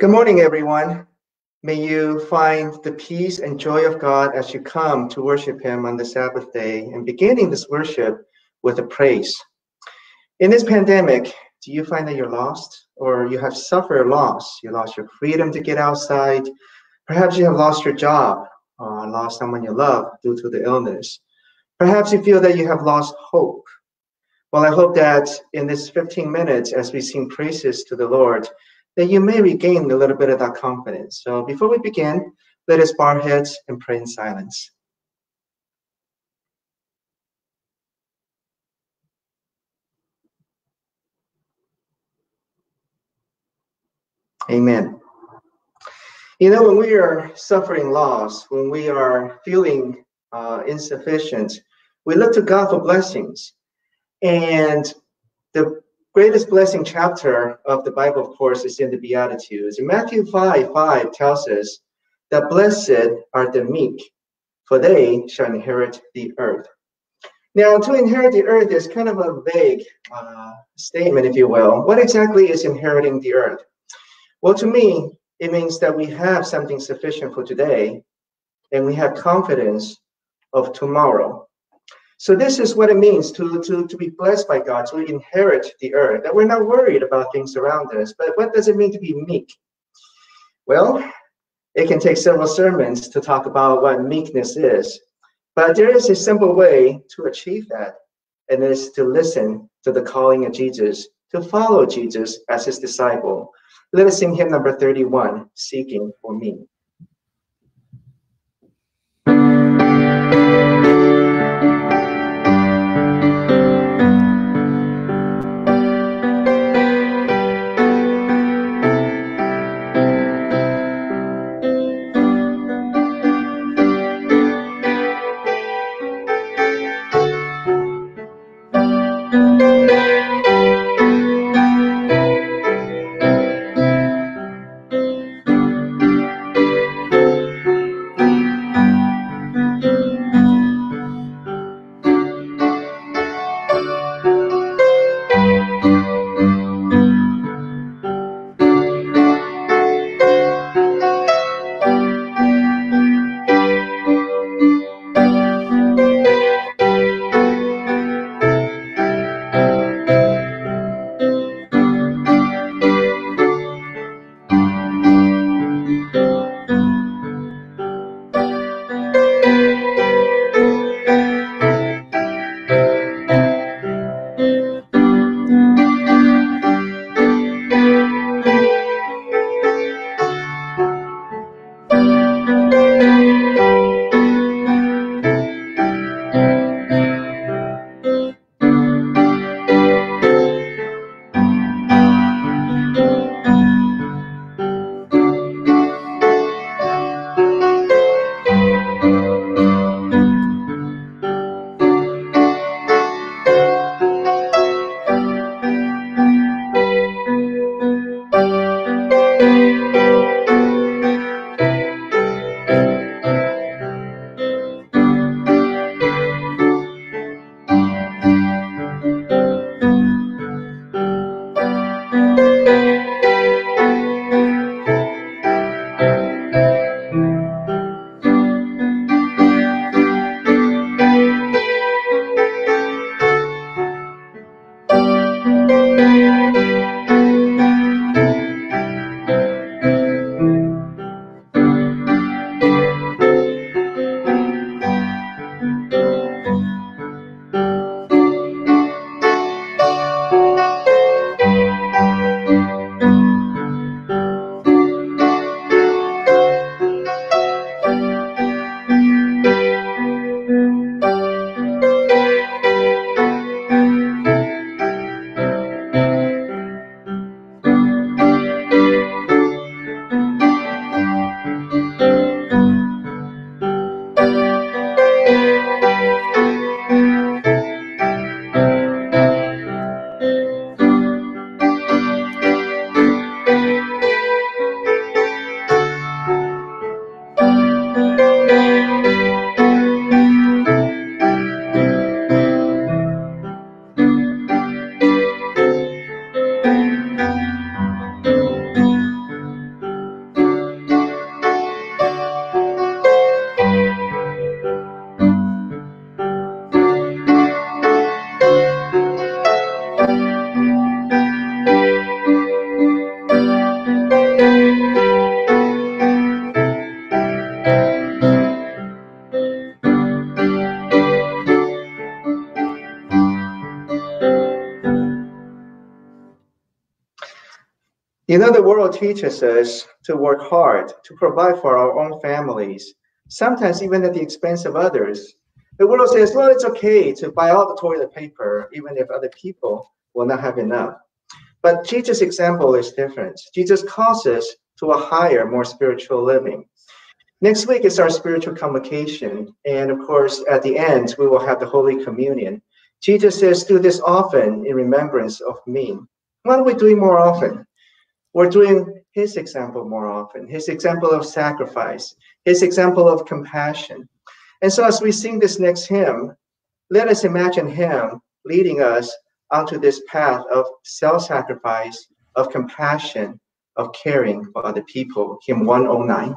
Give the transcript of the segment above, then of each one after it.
Good morning, everyone. May you find the peace and joy of God as you come to worship Him on the Sabbath day and beginning this worship with a praise. In this pandemic, do you find that you're lost or you have suffered loss? You lost your freedom to get outside. Perhaps you have lost your job or lost someone you love due to the illness. Perhaps you feel that you have lost hope. Well, I hope that in this 15 minutes, as we sing praises to the Lord, that you may regain a little bit of that confidence. So before we begin, let us bow our heads and pray in silence. Amen. You know, when we are suffering loss, when we are feeling uh, insufficient, we look to God for blessings. And the greatest blessing chapter of the Bible, of course, is in the Beatitudes. Matthew 5 5 tells us that blessed are the meek, for they shall inherit the earth. Now, to inherit the earth is kind of a vague uh, statement, if you will. What exactly is inheriting the earth? Well, to me, it means that we have something sufficient for today and we have confidence of tomorrow. So this is what it means to, to, to be blessed by God, to inherit the earth, that we're not worried about things around us. But what does it mean to be meek? Well, it can take several sermons to talk about what meekness is. But there is a simple way to achieve that, and it is to listen to the calling of Jesus, to follow Jesus as his disciple. Let us sing hymn number 31, Seeking for Me. World teaches us to work hard, to provide for our own families, sometimes even at the expense of others. The world says, well, it's okay to buy all the toilet paper, even if other people will not have enough. But Jesus' example is different. Jesus calls us to a higher, more spiritual living. Next week is our spiritual convocation. And of course, at the end, we will have the Holy Communion. Jesus says, Do this often in remembrance of me. What are we doing more often? We're doing his example more often, his example of sacrifice, his example of compassion. And so, as we sing this next hymn, let us imagine him leading us onto this path of self sacrifice, of compassion, of caring for other people. Hymn 109.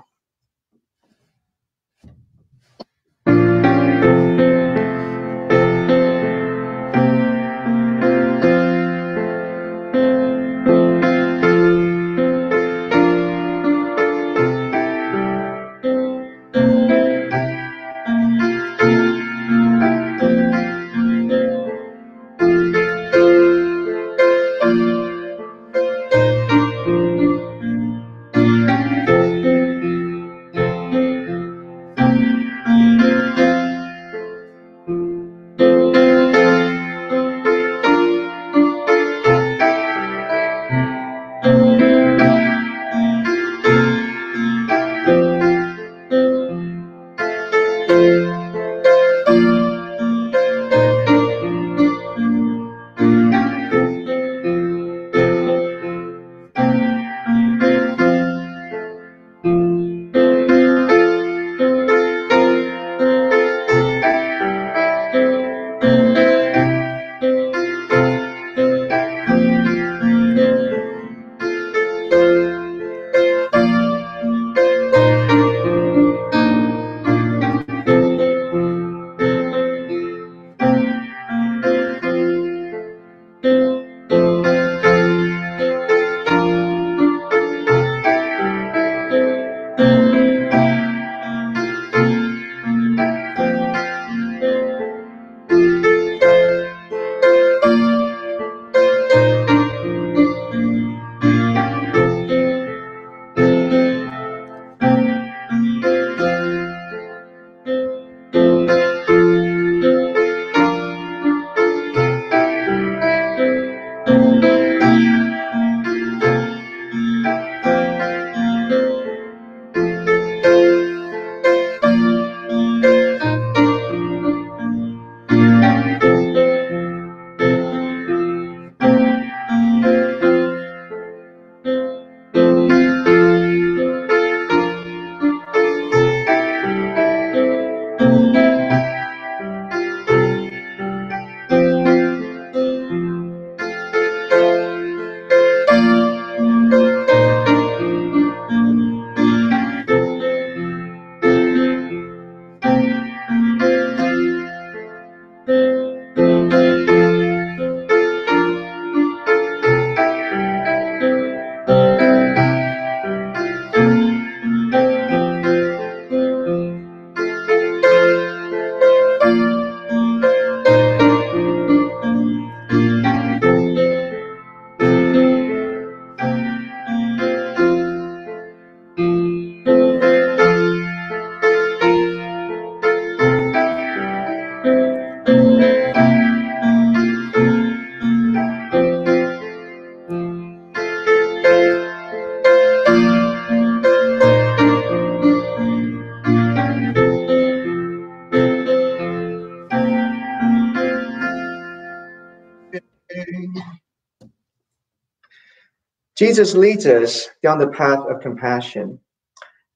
Jesus leads us down the path of compassion.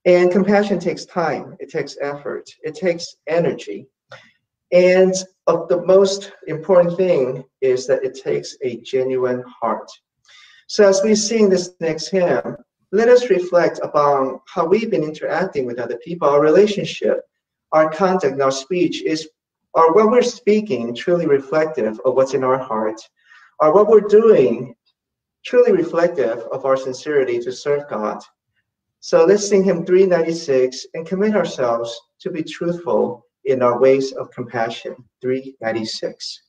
And compassion takes time, it takes effort, it takes energy. And of the most important thing is that it takes a genuine heart. So as we sing this next hymn, let us reflect upon how we've been interacting with other people, our relationship, our conduct, our speech is, or what we're speaking truly reflective of what's in our heart, or what we're doing truly reflective of our sincerity to serve God. So let's sing hymn 396 and commit ourselves to be truthful in our ways of compassion. 396.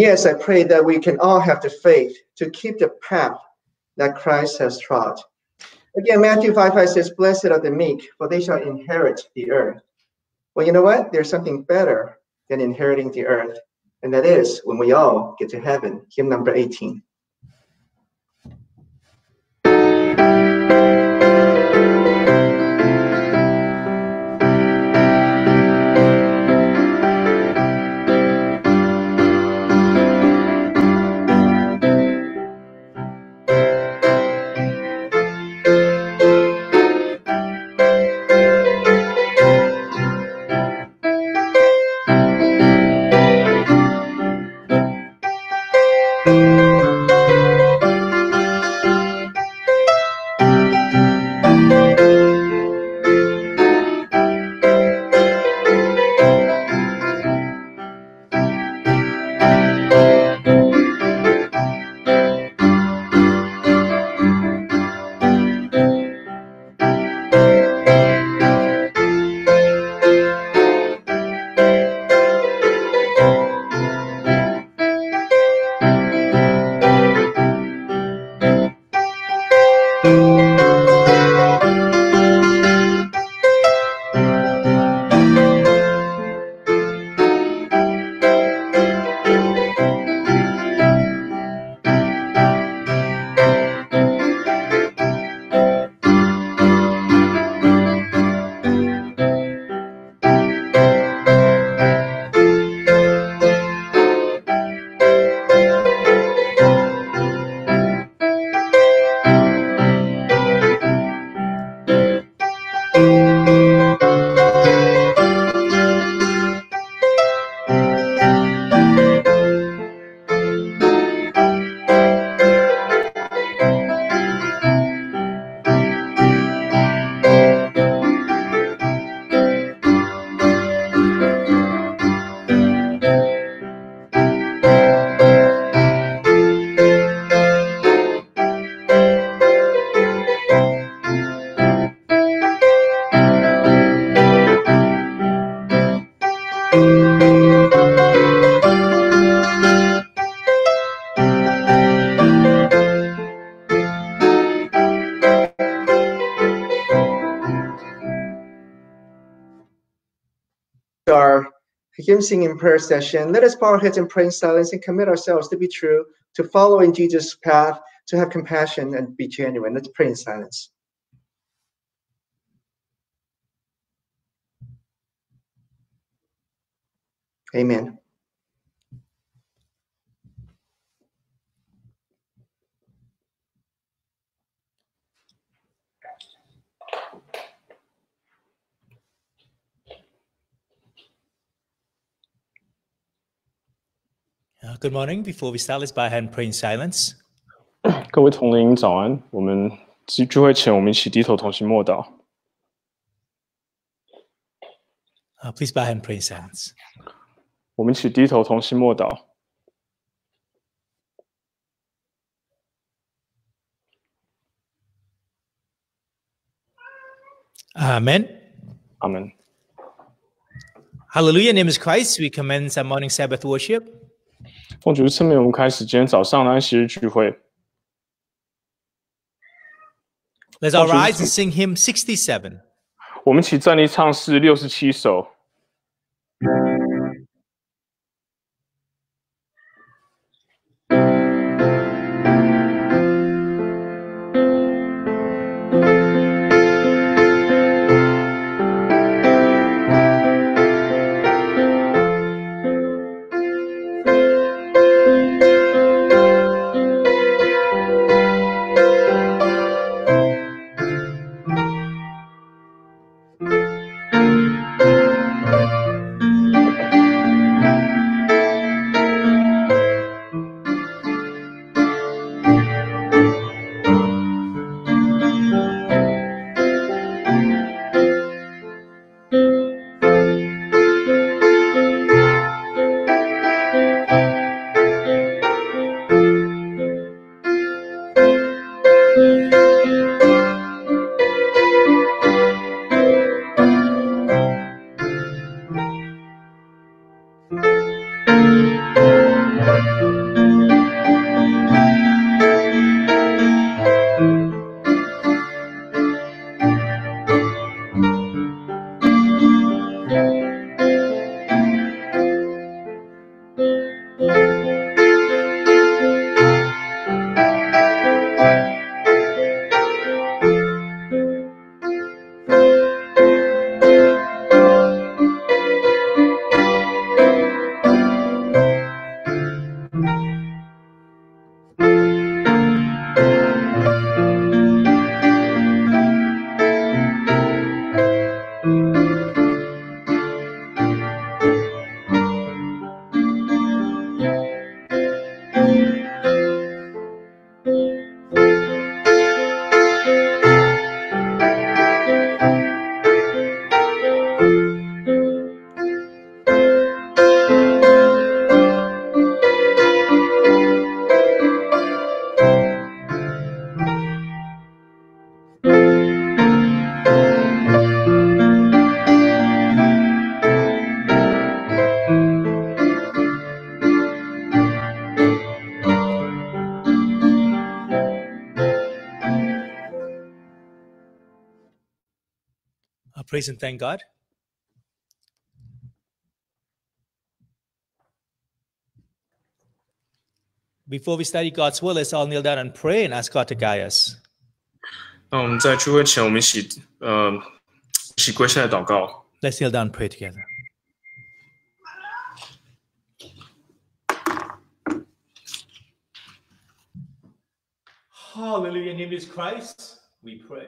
Yes, I pray that we can all have the faith to keep the path that Christ has trod. Again, Matthew 5 5 says, Blessed are the meek, for they shall inherit the earth. Well, you know what? There's something better than inheriting the earth, and that is when we all get to heaven. Hymn number 18. Hymn singing prayer session, let us bow our heads and pray in silence and commit ourselves to be true, to follow in Jesus' path, to have compassion and be genuine. Let's pray in silence. Amen. Uh, good morning. Before we start, let's bow our head and pray in silence. 各位同龄早安。我们聚聚会前，我们一起低头同心默祷。 Uh, please bow our head and pray in silence. 我们一起低头同心默祷。 Amen. 阿门。 Hallelujah. Name is Christ. We commence our morning Sabbath worship. 奉主的圣名，我们开始今天早上的安息日聚会。Let's all Bonjour. rise and sing hymn 67. 我们一起站立唱诗六十七首。praise and thank God. Before we study God's word, let's all kneel down and pray and ask God to guide us. 那我们在聚会前，我们一起呃一起跪下来祷告。 Let's kneel down and pray together. Hallelujah. In the name of Christ, we pray.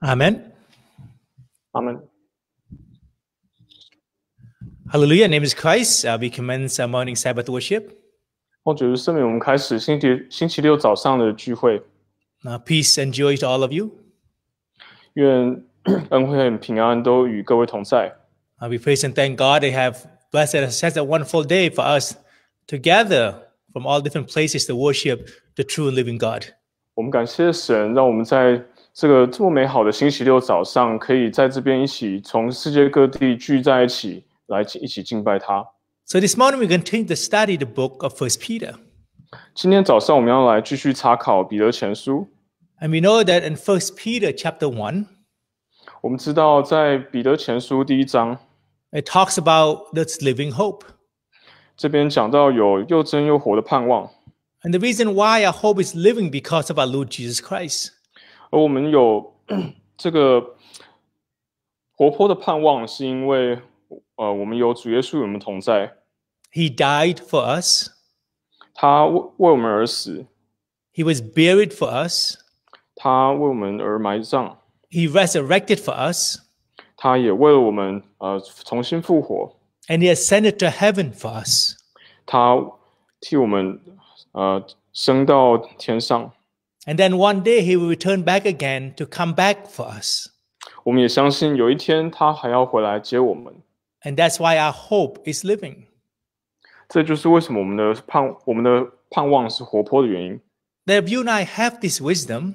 Amen. 阿门。 Hallelujah. Name is Christ. Uh, we commence our morning Sabbath worship. 奉主的圣名，我们开始星期星期六早上的聚会。 Uh, peace and joy to all of you. 愿恩惠和平安都与各位同在。 Uh, we praise and thank God. They have blessed us such a wonderful day for us to gather from all different places to worship the true and living God. 我们感谢神，让我们在 这个这么美好的星期六早上，可以在这边一起从世界各地聚在一起，来一起敬拜他。 So this morning we continue to study the book of First Peter. 今天早上我们要来继续查考彼得前书。 And we know that in First Peter chapter 1, 我们知道，在彼得前书第一章 it talks about this living hope. 这边讲到有又真又活的盼望， And the reason why our hope is living because of our Lord Jesus Christ. 而我们有这个活泼的盼望，是因为呃，我们有主耶稣与我们同在， He died for us. 他为为我们而死， He was buried for us. 他为我们而埋葬， He resurrected for us. 他也为了我们呃重新复活， And he ascended to heaven for us. 他替我们呃升到天上。 And then one day he will return back again to come back for us. 我们也相信有一天他还要回来接我们。 And that's why our hope is living. 这就是为什么我们的盼我们的盼望是活泼的原因。 That if you and I have this wisdom,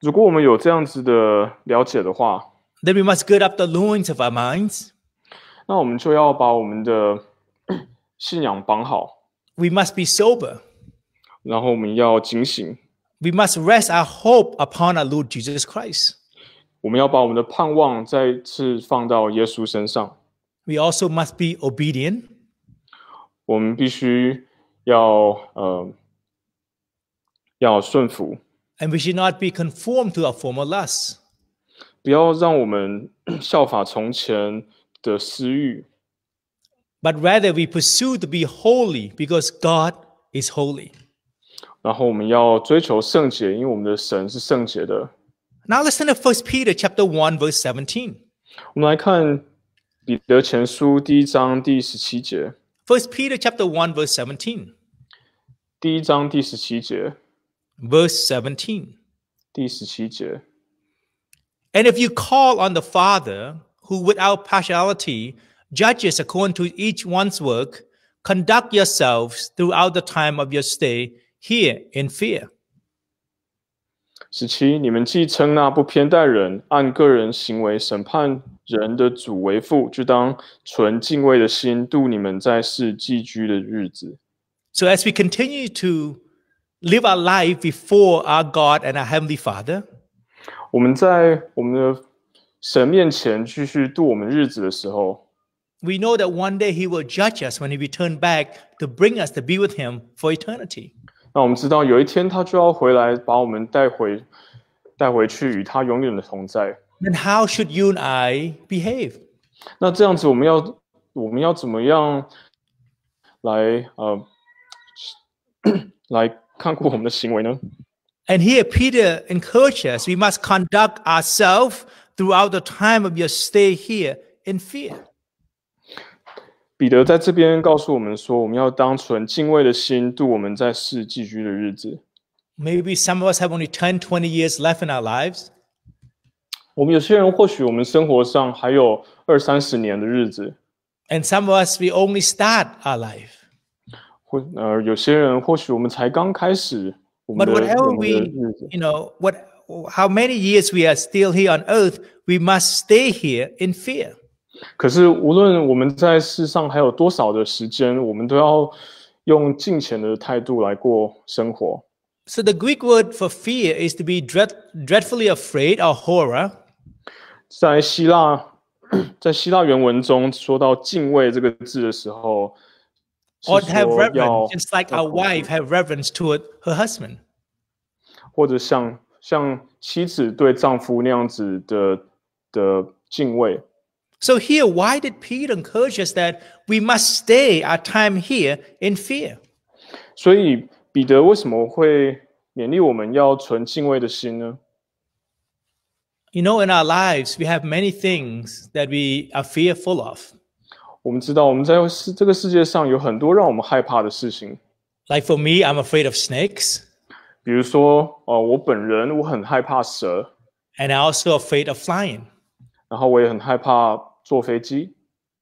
如果我们有这样子的了解的话， then we must gird up the loins of our minds. 那我们就要把我们的信仰绑好， We must be sober. 然后我们要警醒， We must rest our hope upon our Lord Jesus Christ. 我们要把我们的盼望再次放到耶稣身上。 We also must be obedient. 我们必须要呃要顺服， And we should not be conformed to our former lusts. 不要让我们效法从前的私欲， But rather we pursue to be holy because God is holy. 然后我们要追求圣洁，因为我们的神是圣洁的。 Now listen to 1 Peter chapter 1 verse 17. 我们来看彼得前书第一章第十七节， 1 Peter chapter 1 verse 17. 第一章第十七节， Verse 17. 第十七节。 And if you call on the Father, who without partiality judges according to each one's work, conduct yourselves throughout the time of your stay here in fear. 十七，你们既称那不偏待人、按个人行为审判人的主为父，就当存敬畏的心度你们在世寄居的日子。 So as we continue to live our life before our God and our Heavenly Father, 我们在我们的神面前继续度我们日子的时候， we know that one day He will judge us when He return back to bring us to be with Him for eternity. 那我们知道有一天他就要回来，把我们带回带回去，与他永远的同在。Then how should you and I behave? 那这样子，我们要我们要怎么样来呃来看顾我们的行为呢？And here Peter encourages us we must conduct ourselves throughout the time of your stay here in fear. 彼得在这边告诉我们说，我们要当存敬畏的心度我们在世寄居的日子。 Maybe some of us have only 10, 20 years left in our lives. 我们有些人或许我们生活上还有二三十年的日子， And some of us, we only start our life. 或呃有些人或许我们才刚开始 我们 But 的 whatever 我们的 we, 日子。 you know, what, how many years we are still here on earth, we must stay here in fear. 可是无论我们在世上还有多少的时间，我们都要用敬虔的态度来过生活。 So the Greek word for fear is to be dread, dreadfully afraid or horror. 在希腊，在希腊原文中说到敬畏这个字的时候，是 or to have 说要 reverence, just like our wife have reverence toward her husband. 或者像像妻子对丈夫那样子的的敬畏。 So here, why did Peter encourage us that we must stay our time here in fear? 所以彼得为什么会勉励我们要存敬畏的心呢？ You know, in our lives, we have many things that we are fearful of. 我们知道我们在世这个世界上有很多让我们害怕的事情， Like for me, I'm afraid of snakes, 比如说，呃，我本人我很害怕蛇， and I'm also afraid of flying. 然后我也很害怕 坐飞机。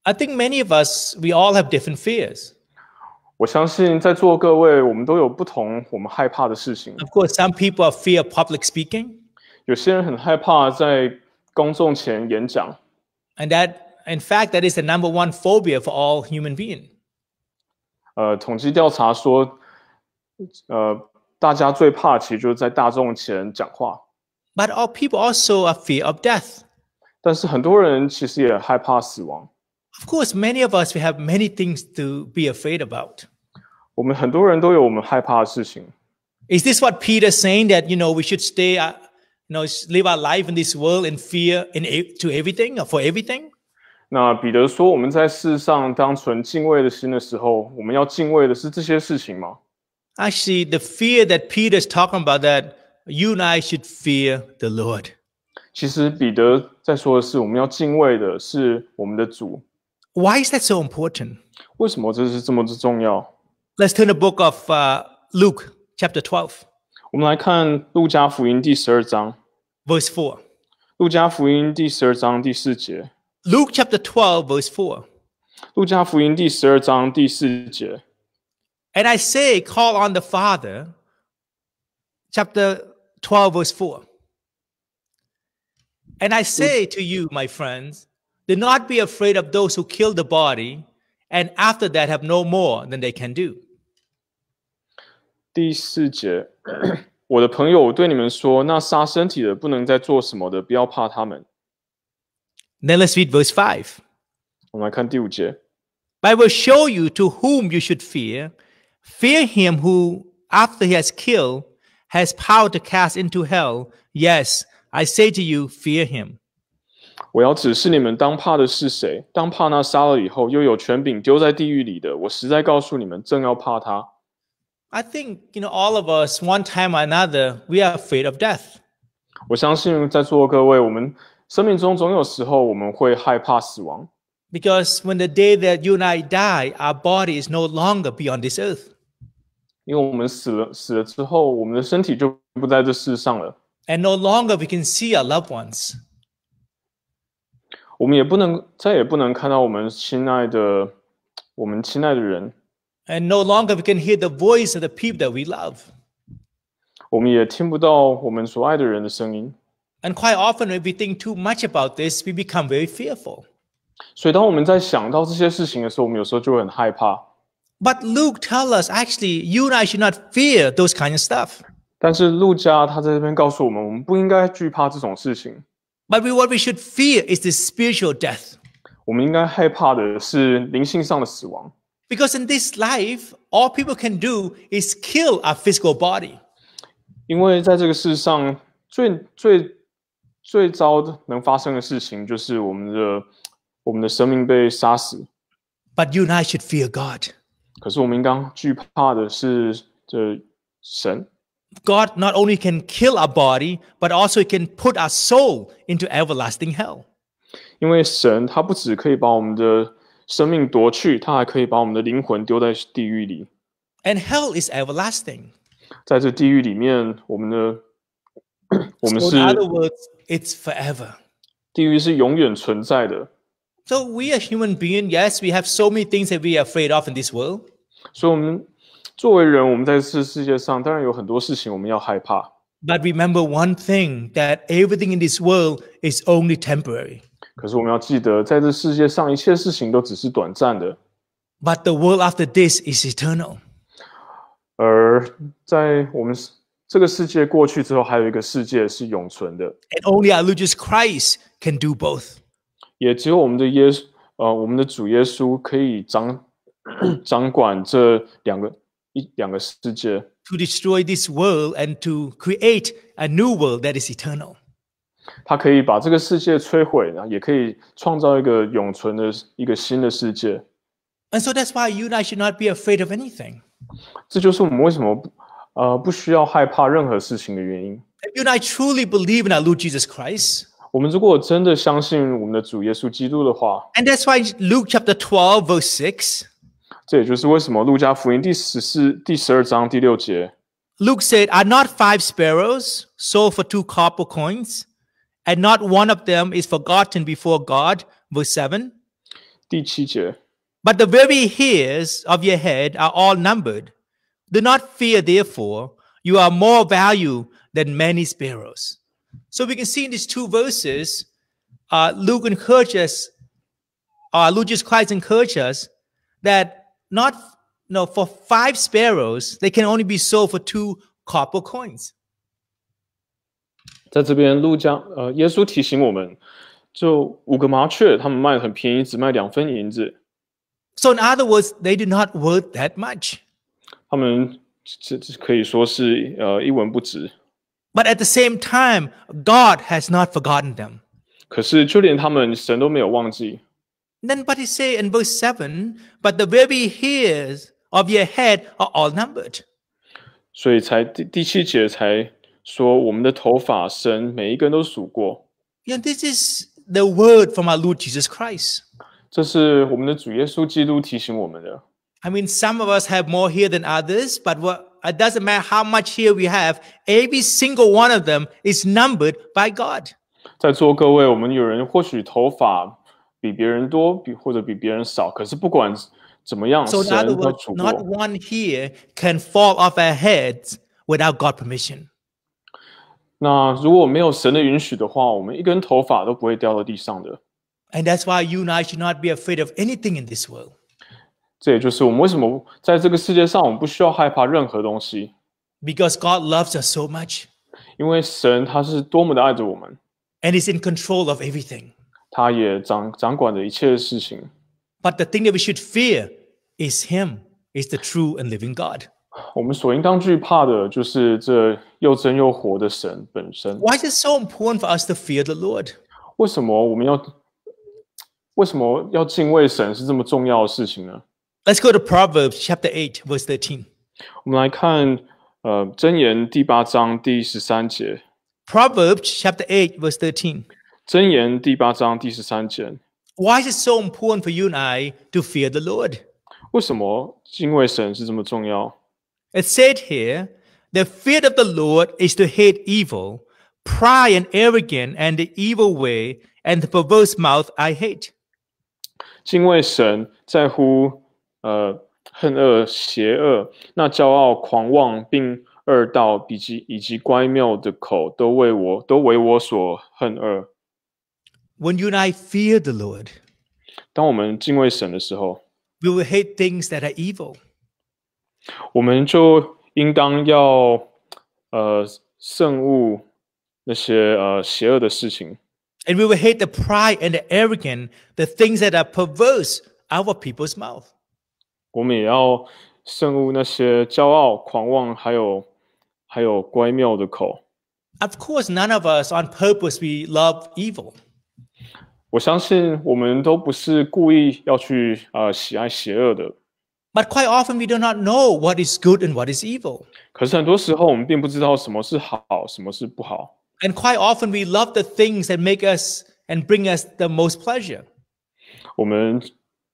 I think many of us, we all have different fears. 我相信在座各位，我们都有不同我们害怕的事情。 Of course, some people are fear of public speaking, 有些人很害怕在公众前演讲， and that, in fact, that is the number one phobia for all human beings. 呃，统计调查说，呃，大家最怕其实就是在大众前讲话。 But all people also are fear of death. 但是很多人其实也害怕死亡。 Of course, many of us we have many things to be afraid about. 我们很多人都有我们害怕的事情。 Is this what Peter's saying that you know we should stay, uh, you know, s- live our life in this world in fear in e- to everything or for everything? 那彼得说，我们在世上当存敬畏的心的时候，我们要敬畏的是这些事情吗？ Actually, the fear that Peter's talking about that you and I should fear the Lord. 其实彼得在说的是，我们要敬畏的是我们的主。 Why is that so important? 为什么这是这么之重要？ Let's turn the book of uh, Luke, chapter 12, 我们来看路加福音第十二章。 verse 4. 路加福音第十二章第四节。 Luke chapter 12, verse 4. 路加福音第十二章第四节。 And I say, call on the Father, chapter 12, verse 4. And I say to you, my friends, do not be afraid of those who kill the body, and after that have no more than they can do. 第四节，我的朋友，我对你们说，那杀身体的不能再做什么的，不要怕他们。 Then let's read verse 5. 我们来看第五节。 But I will show you to whom you should fear. Fear him who, after he has killed, has power to cast into hell. Yes, I say to you, fear him. 我要指示你们当怕的是谁？当怕那杀了以后又有权柄丢在地狱里的。我实在告诉你们，正要怕他。I think, you know, all of us, one time or another, we are afraid of death. 我相信在座各位，我们生命中总有时候我们会害怕死亡，Because when the day that you and I die, our body is no longer beyond this earth. 因为我们死了，死了之后，我们的身体就不在这世上了，And no longer we can see our loved ones. 我们也不能再也不能看到我们亲爱的我们亲爱的人， And no longer we can hear the voice of the people that we love. 我们也听不到我们所爱的人的声音。 And quite often, when we think too much about this, we become very fearful. 所以，当我们在想到这些事情的时候，我们有时候就会很害怕。 But Luke tells us actually, you and I should not fear those kind of stuff. 但是路加他在这边告诉我们，我们不应该惧怕这种事情，But we, what we should fear is the spiritual death. 我们应该害怕的是灵性上的死亡。Because in this life, all people can do is kill our physical body. 因为在这个世上最最最糟的能发生的事情，就是我们的我们的生命被杀死。But you and I should fear God. 可是我们应当惧怕的是这神，God not only can kill our body, but also he can put our soul into everlasting hell. 因为神他不只可以把我们的生命夺去，他还可以把我们的灵魂丢在地狱里。 And hell is everlasting. 在这地狱里面，我们的我们 So 是 in other words, it's forever. 地狱是永远存在的。 So we are human beings. Yes, we have so many things that we are afraid of in this world. 所以，我们 作为人，我们在这世界上当然有很多事情我们要害怕， But remember one thing that everything in this world is only temporary. 可是我们要记得，在这世界上一切事情都只是短暂的， But the world after this is eternal. 而在我们这个世界过去之后，还有一个世界是永存的， And only our Lord Jesus Christ can do both. 也只有我们的耶稣，呃，我们的主耶稣可以掌掌管这两个 一两个世界， to destroy this world and to create a new world that is eternal. 他可以把这个世界摧毁，然后也可以创造一个永存的一个新的世界。 And so that's why you and I should not be afraid of anything. 这就是我们为什么不呃不需要害怕任何事情的原因。 If you and I truly believe in our Lord Jesus Christ, 我们如果真的相信我们的主耶稣基督的话， and that's why Luke chapter 12, verse 6, 这也就是为什么路加福音第十四第十二章第六节， Luke said, Are not five sparrows sold for two copper coins, and not one of them is forgotten before God? Verse 7. 第七节， But the very hairs of your head are all numbered. Do not fear, therefore, you are more value than many sparrows. So we can see in these two verses, uh, Luke encourages, uh, Luke Jesus Christ encourages us that not, no, for five sparrows, they can only be sold for two copper coins. 在这边路加呃耶稣提醒我们，就五个麻雀，他们卖的很便宜，只卖两分银子， So in other words, they do not worth that much. 他们这这可以说是呃一文不值。 But at the same time, God has not forgotten them. 可是就连他们神都没有忘记。 Then, but he say in verse 7, but the very hairs of your head are all numbered. 所以才第第七节才说，我们的头发神每一根都数过。 Yeah, this is the word from our Lord Jesus Christ. 这是我们的主耶稣基督提醒我们的。 I mean, some of us have more hair than others, but what, it doesn't matter how much hair we have, every single one of them is numbered by God. 在座各位，我们有人或许头发 比别人多，比或者比别人少，可是不管怎么样， So, in 神 other 都 words, 数 not 过。 one hair can fall off our heads without God permission. 那如果没有神的允许的话，我们一根头发都不会掉到地上的。 And that's why you and I should not be afraid of anything in this world. 这也就是我们为什么在这个世界上，我们不需要害怕任何东西， Because God loves us so much 因为神他是多么的爱着我们， and is in control of everything. 他也掌掌管着一切的事情。 But the thing that we should fear is Him, is the true and living God. 我们所应当惧怕的就是这又真又活的神本身。 Why is it so important for us to fear the Lord? 为什么我们要为什么要敬畏神是这么重要的事情呢？ Let's go to Proverbs chapter 8, verse 13. 我们来看呃箴言第八章第十三节， Proverbs chapter 8, verse 13. 箴言第八章第十三节，Why is it so important for you and I to fear the Lord? 为什么敬畏神是这么重要？It said here, the fear of the Lord is to hate evil, pride and arrogance, and the evil way, and the perverse mouth I hate. 敬畏神在乎呃恨恶邪恶，那骄傲狂妄并恶道以及以及乖谬的口都为我都为我所恨恶。When you and I fear the Lord, 当我们敬畏神的时候， we will hate things that are evil. 我们就应当要呃慎恶那些呃邪恶的事情， And we will hate the pride and the arrogance, the things that are perverse out of people's mouth. 我们也要慎恶那些骄傲、狂妄，还有还有乖谬的口。 Of course, none of us on purpose we love evil. 我相信我们都不是故意要去呃喜爱邪恶的， But quite often we do not know what is good and what is evil. 可是很多时候我们并不知道什么是好，什么是不好。 And quite often we love the things that make us and bring us the most pleasure. 我们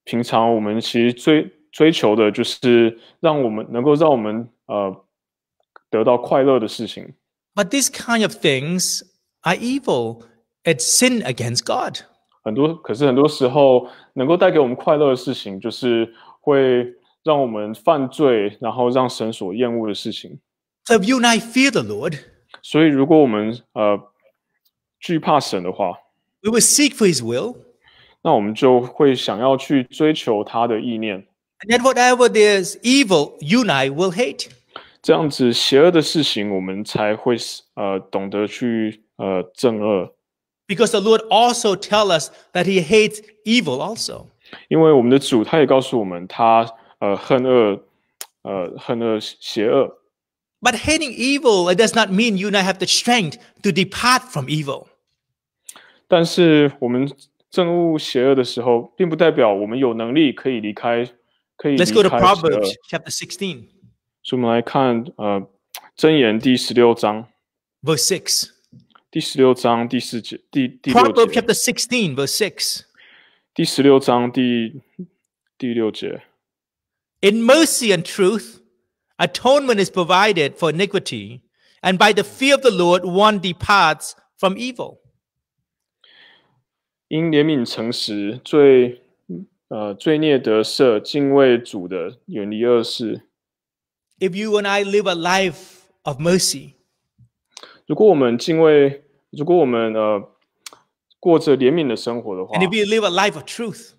平常我们其实追追求的就是让我们能够让我们呃得到快乐的事情。 But these kind of things are evil. It's sin against God. 很多可是很多时候能够带给我们快乐的事情，就是会让我们犯罪，然后让神所厌恶的事情。So if you and I fear the Lord, 所以，如果我们呃惧怕神的话，we will seek for his will. 那我们就会想要去追求他的意念。And then whatever there's evil, you and I will hate. 这样子邪恶的事情，我们才会呃懂得去呃正恶，Because the Lord also tell us that he hates evil also. 因为我们的主他也告诉我们，他呃恨恶呃恨恶邪恶。 But hating evil, it does not mean you and I have the strength to depart from evil. 但是我们憎恶邪恶的时候，并不代表我们有能力可以离开，可以离 Let's go to 开邪恶。 Proverbs chapter 16, 所以我们来看呃箴言第十六章， verse 6. 第十六章第四节，第第六 Proverbs 节， chapter 16, verse 6. 第十六章第第六节。 In mercy and truth, atonement is provided for iniquity, and by the fear of the Lord, one departs from evil. 因怜悯诚实，罪呃罪孽得赦，敬畏主的，远离恶事。 If you and I live a life of mercy, 如果我们敬畏， 如果我们呃过着怜悯的生活的话 and，if you live a life of truth,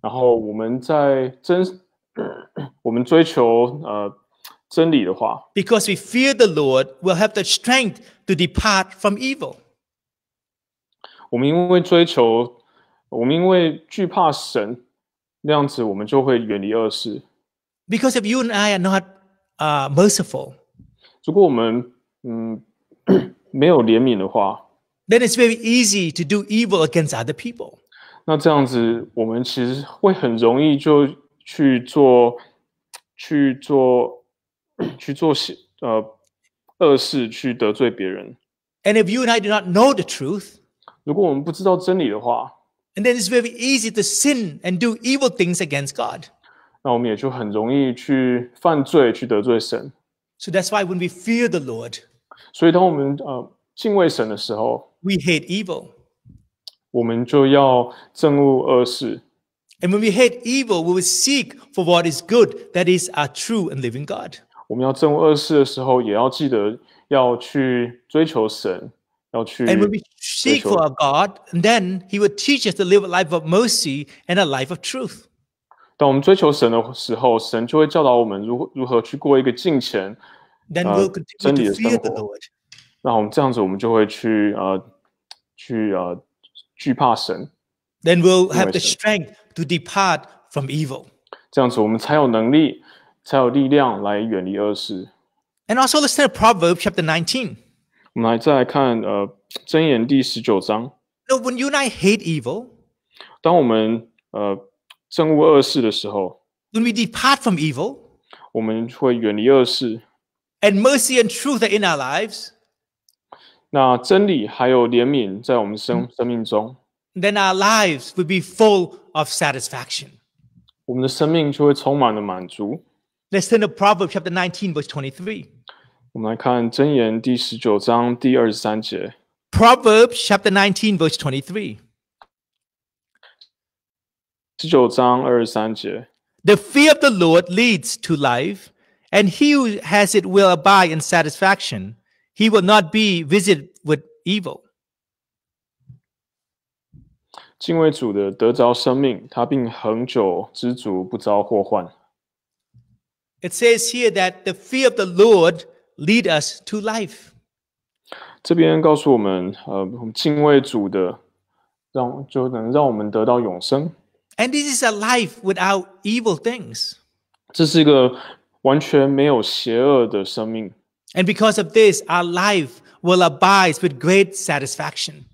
然后我们在真我们追求呃真理的话，because we fear the Lord, we'll have the strength to depart from evil. 我们因为追求，我们因为惧怕神，那样子我们就会远离恶事。Because if you and I are not uh, merciful, 如果我们嗯没有怜悯的话， then it's very easy to do evil against other people. 那这样子，我们其实会很容易就去做、去做、去做邪呃恶事，去得罪别人。 And if you and I do not know the truth, 如果我们不知道真理的话， and then it's very easy to sin and do evil things against God. 那我们也就很容易去犯罪，去得罪神。 So that's why when we fear the Lord, 所以，当我们呃敬畏神的时候， we hate evil. 我们就要憎恶恶事。 And when we hate evil, we will seek for what is good, that is our true and living God. 我们要憎恶恶事的时候，也要记得要去追求神，要去 And when we seek for our God, and then He will teach us to live a life of mercy and a life of truth. 当我们追求神的时候，神就会教导我们如何如何去过一个敬虔。 Then Uh, we'll continue 真理 to 的生 fear the 活。 Lord. 那我们这样子，我们就会去呃去呃惧怕神， Then we'll have the Yes, strength to depart from evil. 这样子我们才有能力，才有力量来远离恶事。 And also, let's turn to Proverbs chapter 19. 我们来再来看呃箴言第十九章， Now, when you and I hate evil, 当我们呃憎恶恶事的时候， when we depart from evil, 我们会远离恶事。 and mercy and truth are in our lives, 那真理还有怜悯在我们生生命中， then our lives will be full of satisfaction. 我们的生命就会充满了满足。 Let's turn to Proverbs chapter 19, verse 23. 我们来看箴言第十九章第二十三节。 Proverbs chapter 19, verse 23. 十九章二十三节， The fear of the Lord leads to life, and he who has it will abide in satisfaction. He will not be visited with evil. 敬畏主的得着生命，他并恒久知足，不遭祸患。 It says here that the fear of the Lord lead us to life. 这边告诉我们，呃，我们敬畏主的，让就能让我们得到永生。 And this is a life without evil things. 这是一个 完全没有邪恶的生命。 And because of this, our life will abide with great satisfaction.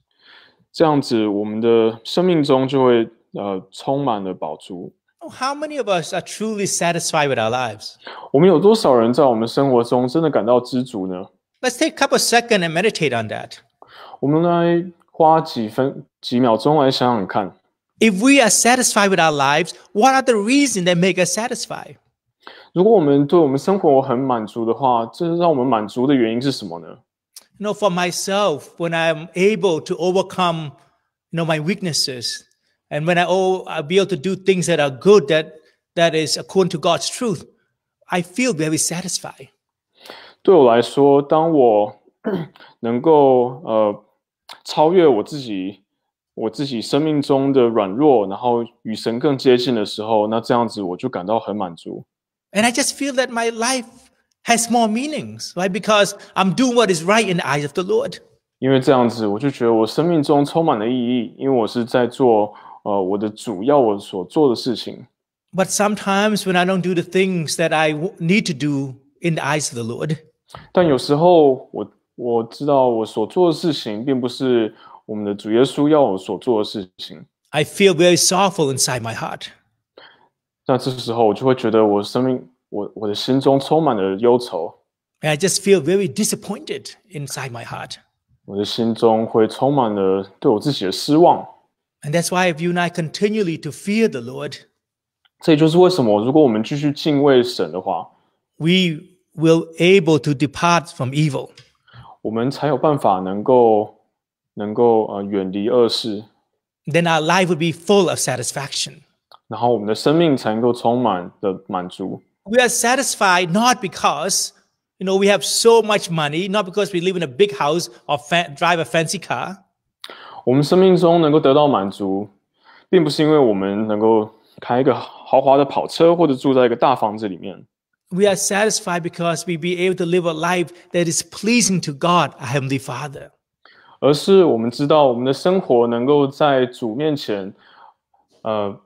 这样子，我们的生命中就会呃充满了饱足。 Oh, How many of us are truly satisfied with our lives? 我们有多少人在我们生活中真的感到知足呢？ Let's take a couple of seconds and meditate on that. 我们来花几分几秒钟来想想看， If we are satisfied with our lives, what are the reasons that make us satisfied? 如果我们对我们生活很满足的话，这让我们满足的原因是什么呢？You know, for myself, when I'm able to overcome, you know, my weaknesses, and when I oh, I'll be able to do things that are good, that that is according to God's truth, I feel very satisfied. 对我来说，当我能够呃超越我自己，我自己生命中的软弱，然后与神更接近的时候，那这样子我就感到很满足。And I just feel that my life has more meanings, right? Because I'm doing what is right in the eyes of the Lord. 因为这样子，我就觉得我生命中充满了意义，因为我是在做呃我的主要我所做的事情。 But sometimes when I don't do the things that I w- need to do in the eyes of the Lord, 但有时候我我知道我所做的事情，并不是我们的主耶稣要我所做的事情。 I feel very sorrowful inside my heart. 那这时候我就会觉得我生命，我我的心中充满了忧愁， And I just feel very disappointed inside my heart. 我的心中会充满了对我自己的失望。 And that's why if you and I continually to fear the Lord, 这也就是为什么，如果我们继续敬畏神的话， we will able to depart from evil. 我们才有办法能够能够呃远离恶事， Then our life would be full of satisfaction. 然后我们的生命才能够充满的满足。 We are satisfied not because you know we have so much money, not because we live in a big house or fa- drive a fancy car, 我们生命中能够得到满足，并不是因为我们能够开一个豪华的跑车，或者住在一个大房子里面。 we are satisfied because we be able to live a life that is pleasing to God, our Heavenly Father. 而是我们知道我们的生活能够在主面前，呃，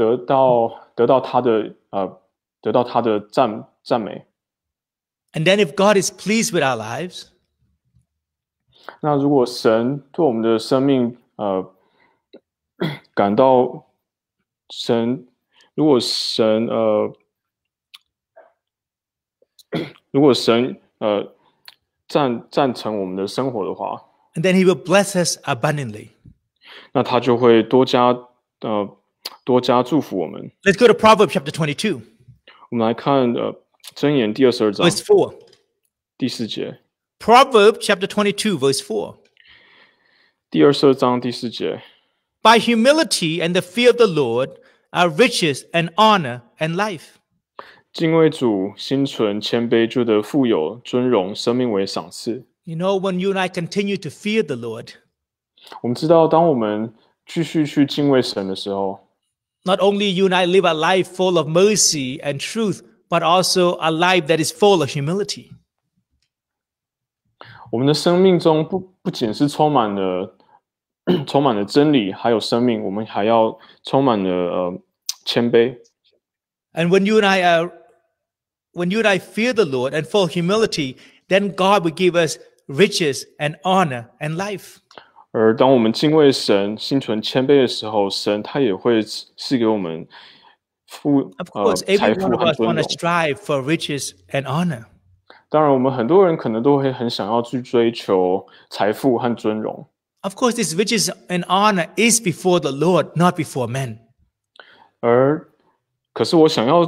得到得到他的呃得到他的赞赞美。And then if God is pleased with our lives, 那如果神对我们的生命呃感到神，如果神呃如果神呃赞赞成我们的生活的话，and then He will bless us abundantly. 那他就会多加呃多加祝福我们。 Let's go to Proverbs chapter 22, 我们来看呃箴言第二十二章 verse 4. 第四节， Proverbs chapter 22, verse 4. 第二十二章第四节。 By humility and the fear of the Lord are riches and honor and life. 敬畏主，心存谦卑，就得富有尊荣，生命为赏赐。 You know, when you and I continue to fear the Lord, 我们知道，当我们继续去敬畏神的时候， not only you and I live a life full of mercy and truth, but also a life that is full of humility. 我们的生命中不不仅是充满了充满了真理，还有生命，我们还要充满了呃谦卑。 And when you and I are, when you and I fear the Lord and full of humility, then God will give us riches and honor and life. 而当我们敬畏神、心存谦卑的时候，神他也会赐赐给我们富 one of 和尊 want to 荣。strive for riches and honor. 当然，我们很多人可能都会很想要去追求财富和尊荣。Of course, this riches and honor is before the Lord, not before men. 而可是我想要，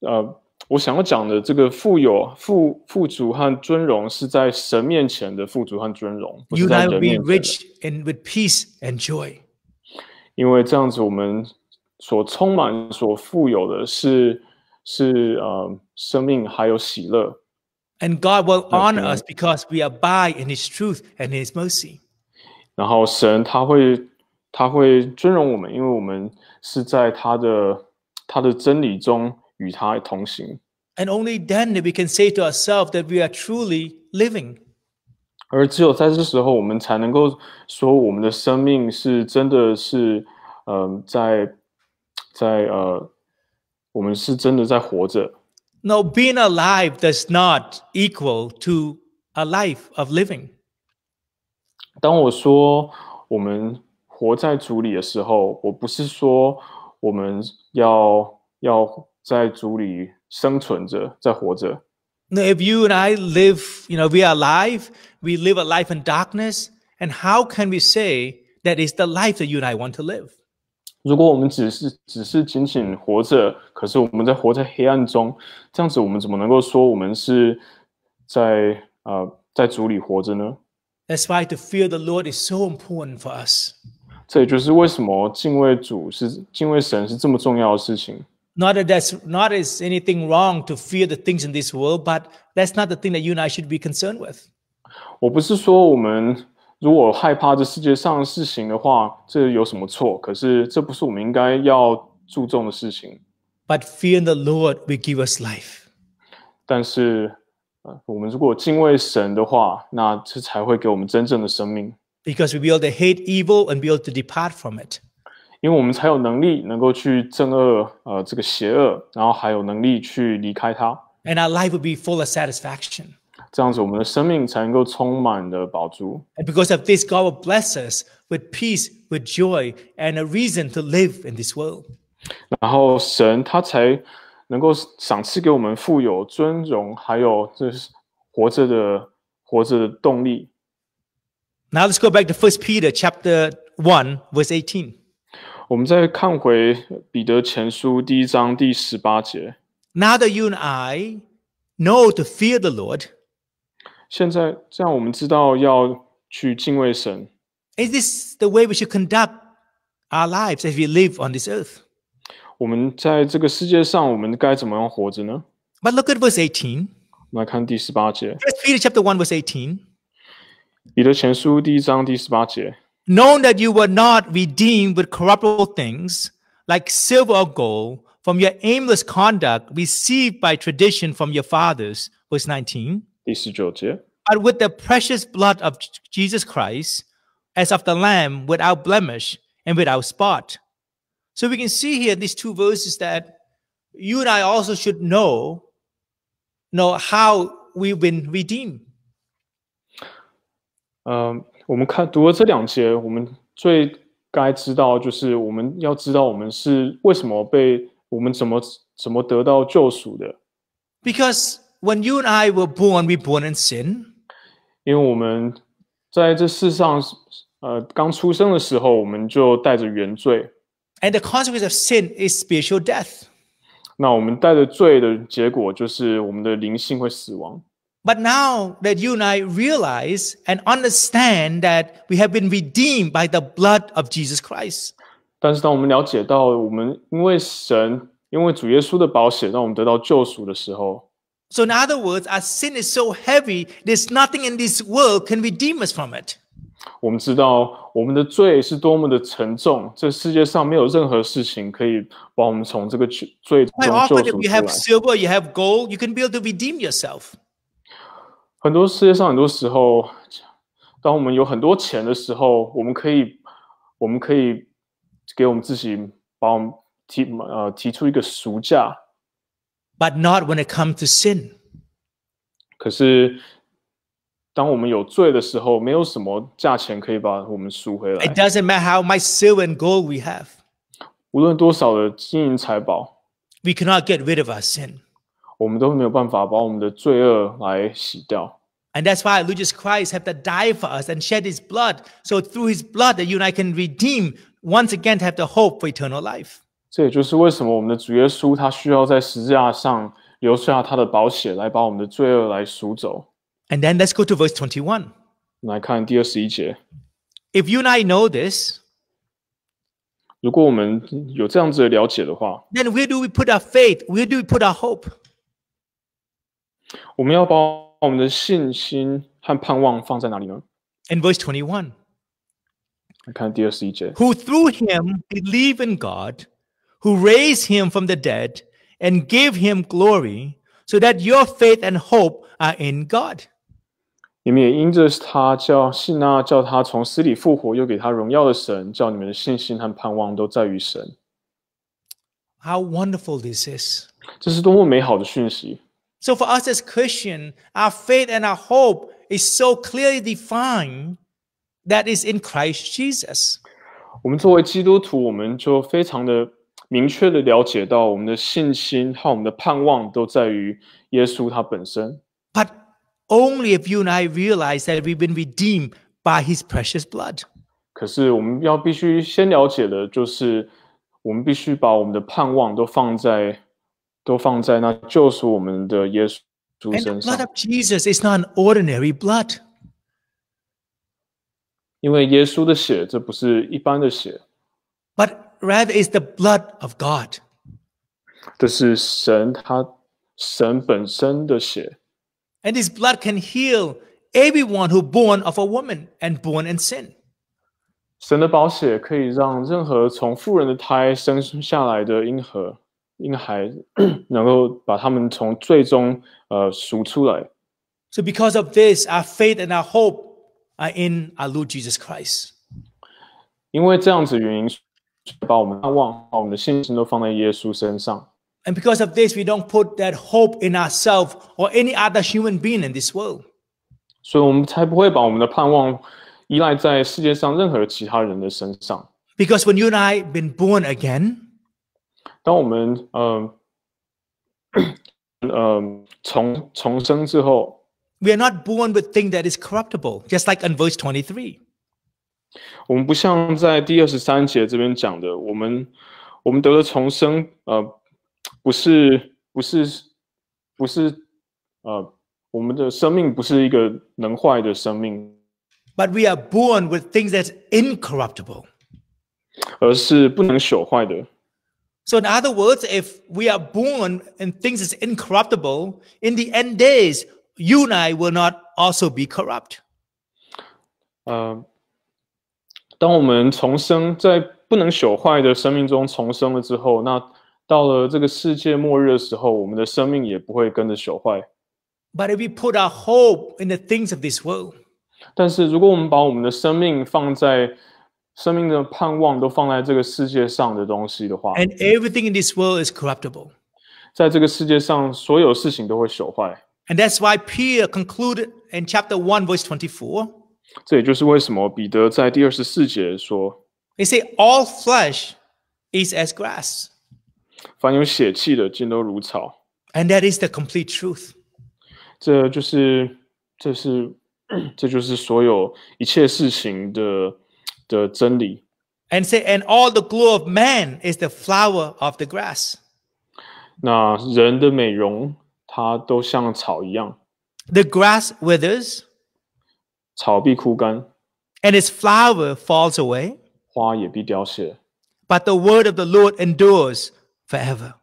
呃，我想要讲的这个富有、富富足和尊荣，是在神面前的富足和尊荣，不是 You 在人 be 面前的。rich and with peace and joy. 因为这样子，我们所充满、所富有的是是呃生命还有喜乐。And God will honor us because we abide in His truth and His mercy. 然后神他会他会尊荣我们，因为我们是在他的他的真理中与他同行。And only then that we can say to ourselves that we are truly living. 而只有在这时候，我们才能够说，我们的生命是真的是，嗯、在在呃，我们是真的在活着。No, being alive does not equal to a life of living. 当我说我们活在主里的时候，我不是说我们要要在主里生存着，在活着。 No, if you and I live, you know, we are alive, we live a life in darkness, and how can we say that is the life that you and I want to live? 如果我们只是只是仅仅活着，可是我们在活在黑暗中，这样子我们怎么能够说我们是在呃在主里活着呢？ That's why to fear the Lord is so important for us. 这也就是为什么敬畏主是敬畏神是这么重要的事情。 Not that there's not is anything wrong to fear the things in this world, but that's not the thing that you and I should be concerned with. 我不是说我们如果害怕这世界上的事情的话，这有什么错？可是这不是我们应该要注重的事情。 But fear the Lord will give us life. 但是，呃，我们如果敬畏神的话，那这才会给我们真正的生命， Because we be able to hate evil and be able to depart from it. 因为我们才有能力能够去憎恶呃这个邪恶，然后还有能力去离开它。 And our life will be full of satisfaction. 这样子，我们的生命才能够充满的饱足。 And because of this, God will bless us with peace, with joy, and a reason to live in this world. 然后神他才能够赏赐给我们富有尊荣，还有这是活着的活着的动力。 Now let's go back to 1 Peter chapter 1, verse 18. 我们再看回彼得前书第一章第十八节。 Now that you and I know to fear the Lord, 现在这样，我们知道要去敬畏神， is this the way we should conduct our lives as we live on this earth? 我们在这个世界上，我们该怎么样活着呢？ But look at verse 18. 我们来看第十八节， 1 Peter chapter 1, verse 18. 彼得前书第一章第十八节。 Known that you were not redeemed with corruptible things like silver or gold from your aimless conduct received by tradition from your fathers. Verse 19. But with the precious blood of Jesus Christ, as of the Lamb without blemish and without spot. So we can see here these two verses that you and I also should know, know how we've been redeemed. Um, 我们看读了这两节，我们最该知道就是我们要知道我们是为什么被我们怎么怎么得到救赎的，Because when you and I were born, we born in sin. 因为我们在这世上，呃，刚出生的时候，我们就带着原罪。And the consequence of sin is spiritual death. 那我们带着罪的结果就是我们的灵性会死亡。But now that you and I realize and understand that we have been redeemed by the blood of Jesus Christ, 但是当我们了解到我们因为神，因为主耶稣的宝血让我们得到救赎的时候， so in other words, our sin is so heavy, there's nothing in this world can redeem us from it. 我们知道我们的罪是多么的沉重，这世界上没有任何事情可以把我们从这个罪罪 Quite 中 often, 救 if 赎 you 出 have 来。 silver, you have gold, you can be able to redeem yourself. 很多世界上很多时候，当我们有很多钱的时候，我们可以，我们可以给我们自己把我们提呃提出一个赎价，But not when it comes to sin. 可是当我们有罪的时候，没有什么价钱可以把我们赎回来 It。doesn't matter how much silver and gold we have, 无论多少的金银财宝，we cannot get rid of our sin. 我们都没有办法把我们的罪恶来洗掉。 And that's why Lord Jesus Christ had to die for us and shed his blood. So through his blood that you and I can redeem once again to have the hope for eternal life. 这也就是为什么我们的主耶稣他需要在十字架上留下他的宝血，来把我们的罪恶来赎走。 And then let's go to verse 21. 我们来看第二十一节。 If you and I know this, 如果我们有这样子的了解的话， then where do we put our faith? Where do we put our hope? 我们要把我们的信心和盼望放在哪里呢？ In verse 21, 来看第二十一节。 who through him believe in God, who raised him from the dead and gave him glory, so that your faith and hope are in God. 你们也因着他叫信那叫他从死里复活，又给他荣耀的神，叫你们的信心和盼望都在于神。 How wonderful this is. 这是多么美好的讯息！ So for us as Christian, our faith and our hope is so clearly defined that is in Christ Jesus. 我们作为基督徒，我们就非常的明确的了解到，我们的信心和我们的盼望都在于耶稣他本身。 But only if you and I realize that we've been redeemed by his precious blood. 可是我们要必须先了解的就是，我们必须把我们的盼望都放在， 都放在那救赎我们的耶稣身上 And blood。of Jesus is not an ordinary blood. 因为耶稣的血，这不是一般的血，but rather is the blood of God. 这是神他神本身的血。And this blood can heal everyone who born of a woman and born in sin. 神的宝血可以让任何从妇人的胎生下来的婴孩、婴孩能够把他们从最终呃赎出来。 So because of this, our faith and our hope are in our Lord Jesus Christ. 因为这样子的原因，把我们盼望、把我们的信心都放在耶稣身上。 And because of this, we don't put that hope in ourselves or any other human being in this world. 所以我们才不会把我们的盼望依赖在世界上任何其他人的身上。 Because when you and I been born again, 当我们呃呃重重生之后，we are not born with things that is corruptible, just like in verse twenty three 我们不像在第二十三节这边讲的，我们我们得了重生，呃，不是不是不是呃，我们的生命不是一个能坏的生命，But we are born with things that's incorruptible. 而是不能朽坏的。So, in other words, if we are born in things that's incorruptible, in the end days, you and I will not also be corrupt. 呃，当我们重生，在不能朽坏的生命中重生了之后，那到了这个世界末日的时候，我们的生命也不会跟着朽坏。 But if we put our hope in the things of this world, 但是如果我们把我们的生命放在 生命的盼望都放在这个世界上的东西的话，and everything in this world is corruptible. 在这个世界上所有事情都会朽坏。And that's why Peter concluded in chapter 1, verse 24. 这也就是为什么彼得在第二十四节说 He said, All flesh is as grass. 凡有血气的，尽都如草。And that is the complete truth. 这就是，这是，这就是所有一切事情的的真理。 And say, and all the glory of man is the flower of the grass. 那人的美容，它都像草一样， The grass withers, 草必枯干， and its flower falls away, 花也必凋谢。 but the word of the Lord endures forever.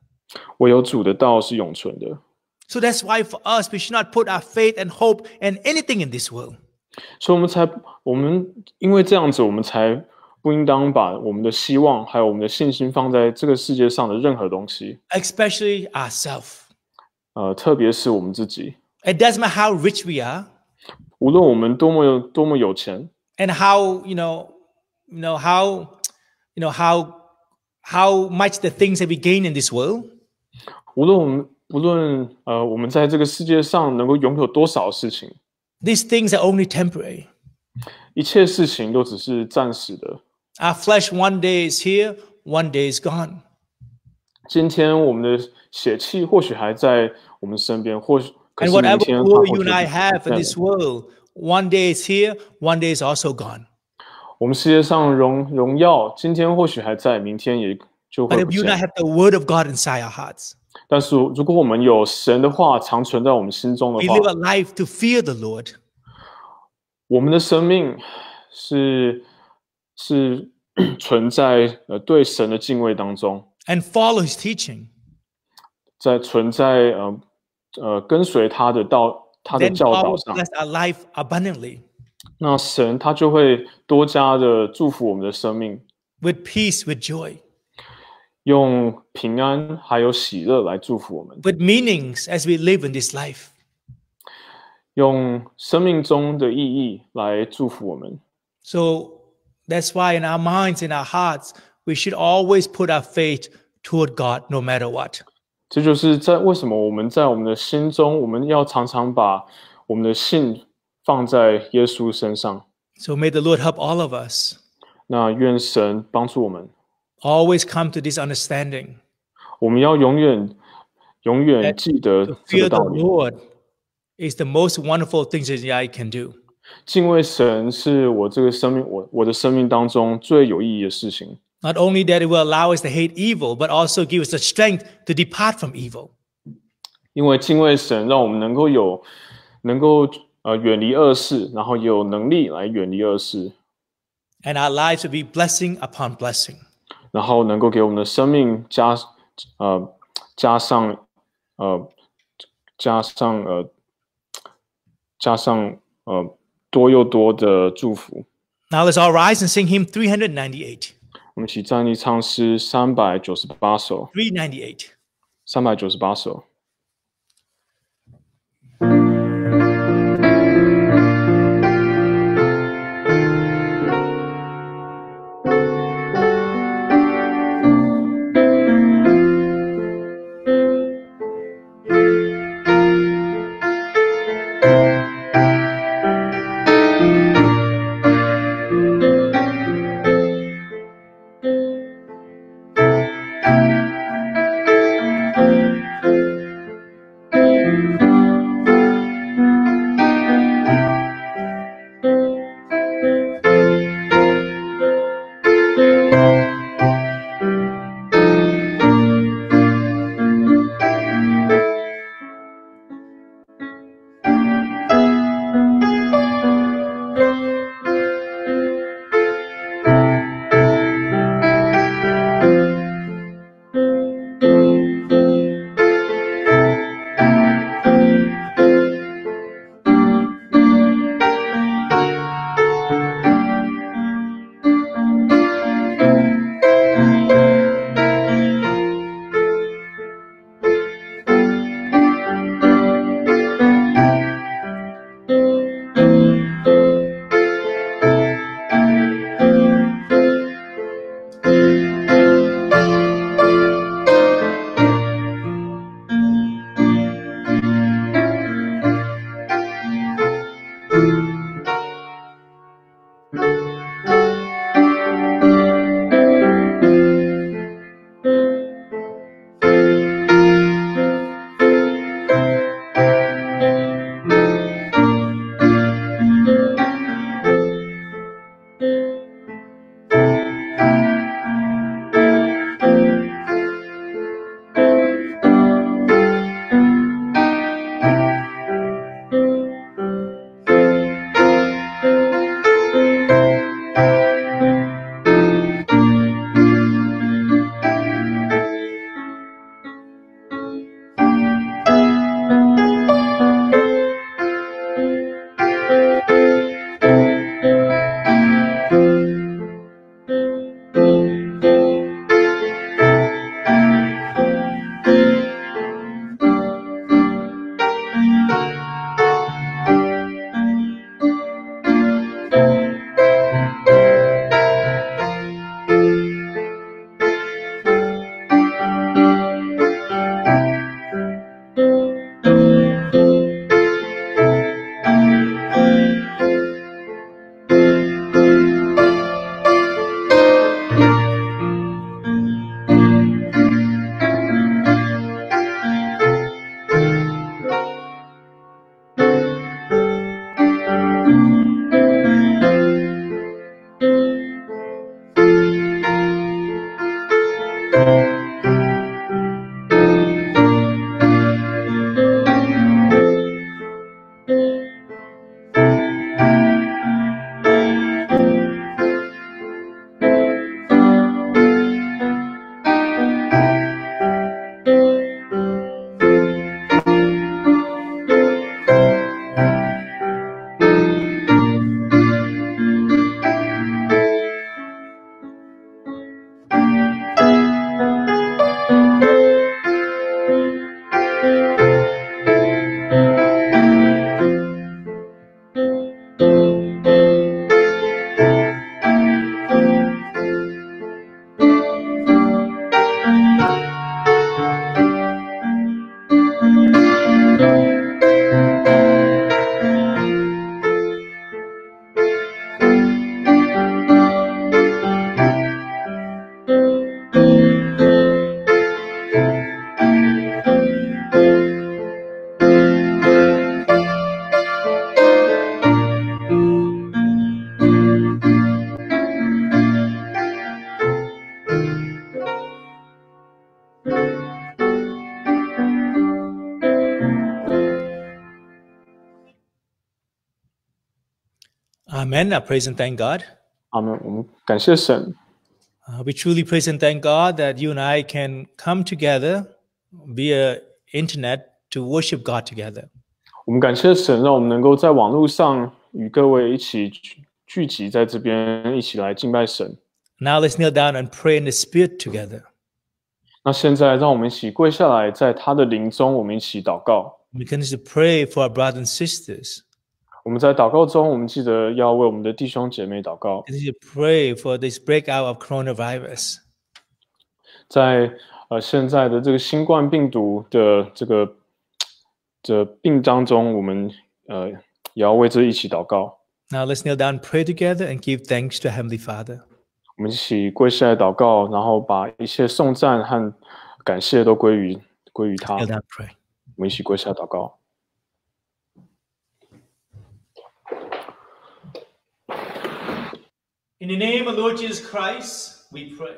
唯有主的道是永存的。 So that's why for us, we should not put our faith and hope in anything in this world. 所以，我们才，我们因为这样子，我们才不应当把我们的希望还有我们的信心放在这个世界上的任何东西， especially ourselves. 呃，特别是我们自己。 It doesn't matter how rich we are 无论我们多么有多么有钱， and how you know, you know how, you know how, how much the things that we gain in this world. 无论我们无论呃我们在这个世界上能够拥有多少事情， These things are only temporary. 一切事情都只是暂时的。 Our flesh one day is here, one day is gone. 今天我们的血气或许还在我们身边，或许可 And 是明 whatever 天它 glory 或 you 许 and I 不 have in 在 this world, one day is here, one day is also gone. 我们世界上荣荣耀，今天或许还在，明天也就 But 会 if 不 you and I 见。 have the word of God inside our hearts, 但是如果我们有神的话常存在我们心中的 we 话 live，a life to fear the Lord. 我们的生命是是存在呃对神的敬畏当中，and follow his teaching, 在存在呃呃跟随他的道他的 then 教 God 导 will 上，bless our life abundantly 那神他就会多加的祝福我们的生命，with peace, with joy, 用平安还有喜乐来祝福我们， with meanings as we live in this life. 用生命中的意义来祝福我们。 So that's why in our minds, in our hearts, we should always put our faith toward God no matter what. 这就是在为什么我们在我们的心中，我们要常常把我们的信放在耶稣身上。 So may the Lord help all of us 那愿神帮助我们， always come to this understanding. 我们要永远、永远记得 To 这 fear 个 the 道理。 Lord is the most wonderful things that I can do. 敬畏神是我这个生命，我我的生命当中最有意义的事情。 Not only that it will allow us to hate evil, but also give us the strength to depart from evil. 因为敬畏神，让我们能够有能够呃远离恶事，然后也有能力来远离恶事。 And our lives will be blessing upon blessing. 然后能够给我们的生命加呃加上呃加上呃加上呃多又多的祝福。Now let's all rise and sing hymn 398. 我们一起站立唱诗三百九十八首，398. 三百九十八首。Amen. I praise and thank God. 阿门。我们感谢神， Uh, we truly praise and thank God that you and I can come together via internet to worship God together. 我们感谢神，让我们能够在网络上与各位一起聚聚集在这边，一起来敬拜神。 Now let's kneel down and pray in the Spirit together. 那现在，让我们一起跪下来，在他的灵中，我们一起祷告。 We continue to pray for our brothers and sisters. 我们在祷告中，我们记得要为我们的弟兄姐妹祷告。To pray for this breakout of coronavirus. 在呃现在的这个新冠病毒的这个这病当中，我们呃也要为这一起祷告。Now let's kneel down pray together and give thanks to Heavenly Father. 我们一起跪下来祷告，然后把一切颂赞和感谢都归于归于他。Kneel down pray. 我们一起跪下祷告。In the name of Lord Jesus Christ, we pray.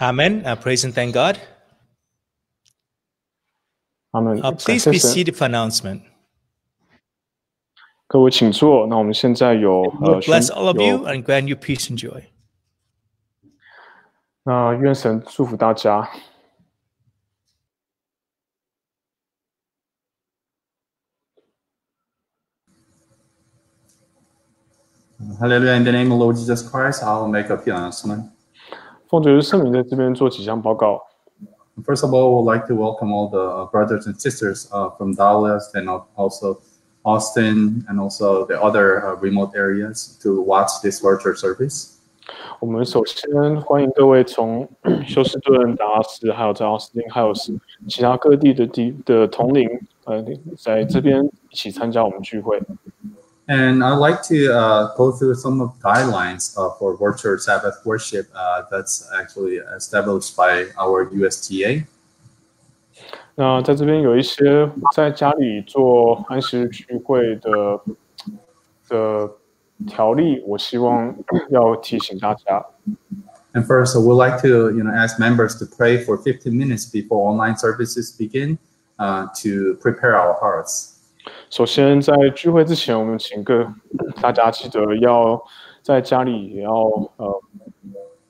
Amen. Uh, praise and thank God. 他们 Uh, 感 please 谢 be 神。 seated for announcement. 各位请坐。那我们现在有 Lord 呃宣 bless all of 有 you and grant you peace and joy. 那愿神祝福大家。 Hallelujah. In the name of Lord Jesus Christ, I will make a few announcements. 奉主耶稣圣名在这边做几项报告。First of all, I would like to welcome all the uh, brothers and sisters uh, from Dallas and al- also Austin and also the other uh, remote areas to watch this virtual service. 我们首先欢迎各位从休斯顿、达拉斯，还有在奥斯汀，还有是其他各地的地的同龄，呃，在这边一起参加我们聚会。And I'd like to uh, go through some of the guidelines uh, for virtual Sabbath worship uh, that's actually established by our USTA. 那在这边有一些在家里做安息日聚会的的条例，我希望要提醒大家。 And first, I would like to, you know, ask members to pray for 15 minutes before online services begin uh, to prepare our hearts. 首先，在聚会之前，我们请各大家记得要在家里也要呃，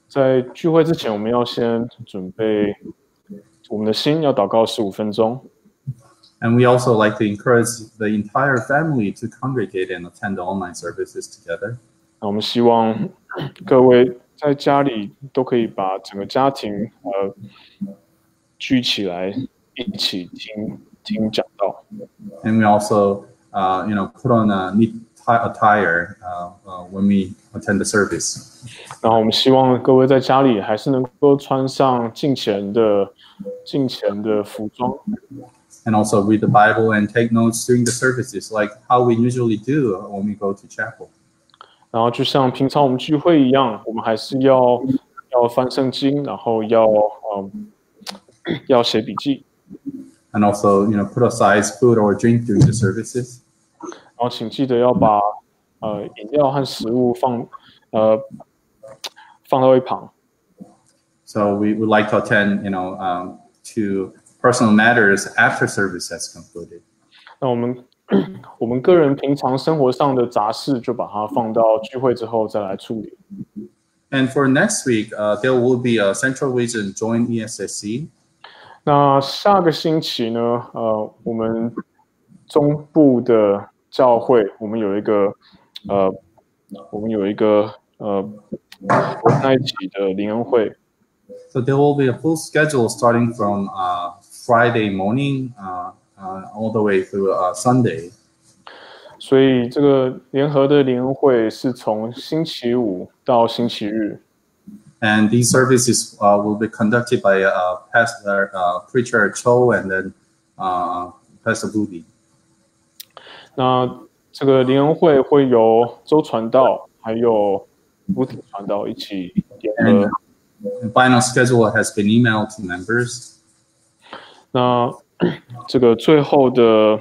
在聚会之前，我们要先准备我们的心，要祷告十五分钟。And we also like to encourage the entire family to congregate and attend online services together. 那我们希望各位在家里都可以把整个家庭呃聚起来，一起听听讲到。And we also, uh, you know, put on a neat ti- attire uh, uh, when we attend the service. 然后我们希望各位在家里还是能够穿上敬虔的敬虔的服装。And also read the Bible and take notes during the services, like how we usually do when we go to chapel. 然后就像平常我们聚会一样，我们还是要要翻圣经，然后要嗯要写笔记，And also, you know, put aside food or drink during the services. 然后请记得要把呃饮料和食物放呃放到一旁。 So we would like to attend, you know, um, to personal matters after service has concluded. 那我们我们个人平常生活上的杂事，就把它放到聚会之后再来处理。 And for next week, uh, there will be a Central Region Joint E ESSC. 那下个星期呢，呃，我们中部的教会，我们有一个呃，我们有一个呃在一起的灵恩会。So there will be a full schedule starting from uh, Friday morning uh, uh, all the way through uh, Sunday. 所以这个联合的联恩会是从星期五到星期日，And these services uh, will be conducted by uh, Pastor uh, Preacher Cho and then uh, Pastor Budi. 那这个联恩会会由周传道还有吴子传道一起联合。 The final schedule has been emailed to members. 那这个最后的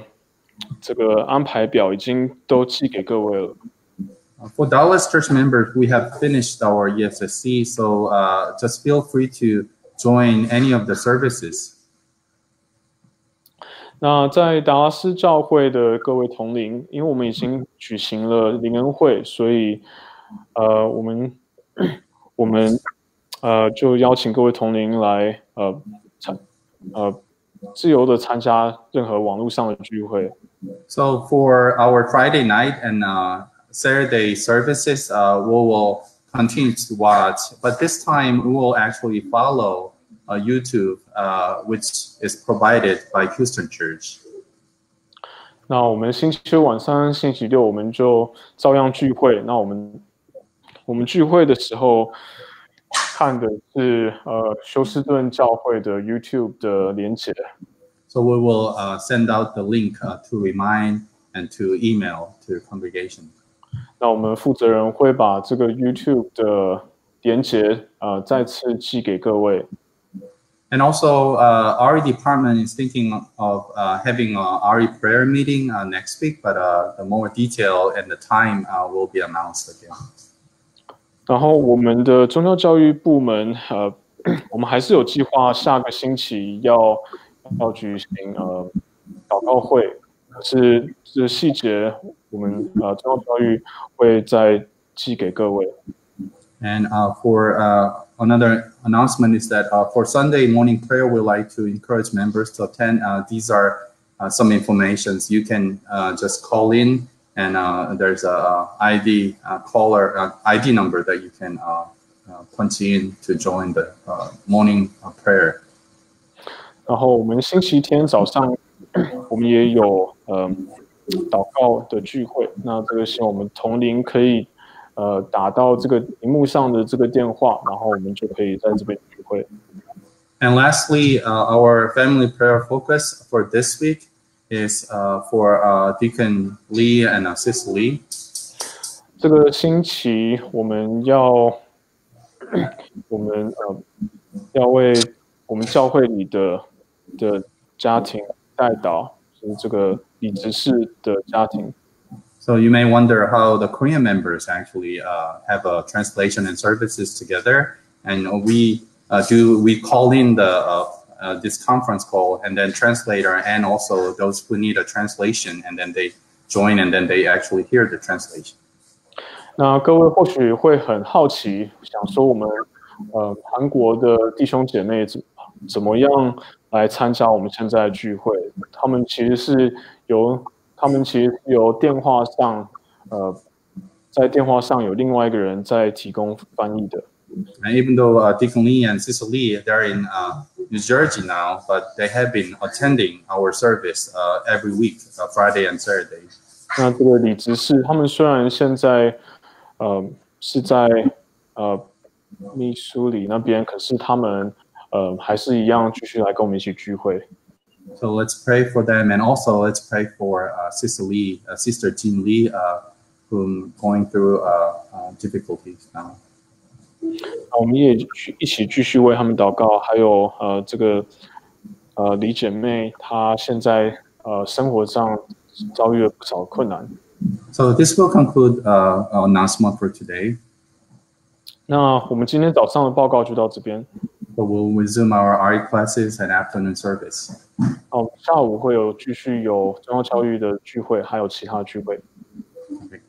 这个安排表已经都寄给各位了。 Uh, For Dallas Church members, we have finished our E ESSC, so uh, just feel free to join any of the services. 那在达拉斯教会的各位同龄，因为我们已经举行了灵恩会，所以呃，我们我们呃就邀请各位同龄来呃参呃自由的参加任何网络上的聚会。 So for our Friday night and uh, Saturday services, uh, we will continue to watch, but this time we will actually follow uh, YouTube, uh, which is provided by Houston Church. 那我们星期六晚上、星期六我们就照样聚会。那我们我们聚会的时候看的是呃休斯顿教会的 YouTube 的连结。 So we will uh, send out the link uh, to remind and to email to the congregation. 那我们负责人会把这个 YouTube 的连接呃再次寄给各位。And also, uh, our department is thinking of uh, having a RE prayer meeting uh, next week, but uh, the more detail and the time uh, will be announced again. 然后我们的宗教教育部门呃我们还是有计划下个星期要要举行呃祷告会，可是这细节我们呃中央教育会再寄给各位。 And uh, for uh, another announcement is that uh, for Sunday morning prayer, we like to encourage members to attend. Uh, these are uh, some informations you can uh, just call in, and uh, there's a, uh ID uh, caller uh, ID number that you can uh, uh, punch in to join the uh, morning uh, prayer. 然后我们星期天早上我们也有呃 祷告的聚会，那这个希望我们同龄可以呃打到这个荧幕上的这个电话，然后我们就可以在这边聚会。And lastly, uh, our family prayer focus for this week is uh, for uh, Deacon Lee and uh, Sis Lee. 这个星期我们要我们呃要为我们教会里的的家庭代祷，是这个 李执事的家庭。 So you may wonder how the Korean members actually uh, have a translation and services together, and we uh, do we call in the uh, uh, this conference call, and then translator, and also those who need a translation, and then they join, and then they actually hear the translation. 那各位或许会很好奇，想说我们呃韩国的弟兄姐妹怎怎么样 来参加我们现在的聚会？他们其实是由他们其实是由电话上呃在电话上有另外一个人在提供翻译的。And even though uh, Deacon Lee and Sister Lee they're in uh, New Jersey now, but they have been attending our service uh, every week, uh, Friday and Saturday. 那这个李执事他们虽然现在呃是在呃密苏里那边，可是他们 呃还是一样继续来跟我们一起聚会。 So let's pray for them, and also let's pray for uh, Sister Lee, uh, Sister Jean Lee, uh, whom going through uh, uh, difficulties now. 那我们也去一起继续为他们祷告，还有呃这个呃李姐妹，她现在呃生活上遭遇了不少困难。 So this will conclude uh, our announcement for today. 那我们今天早上的报告就到这边。 So we'll resume our RE classes and afternoon service. 那我们下午会有继续有中央教育的聚会，还有其他聚会。 Okay.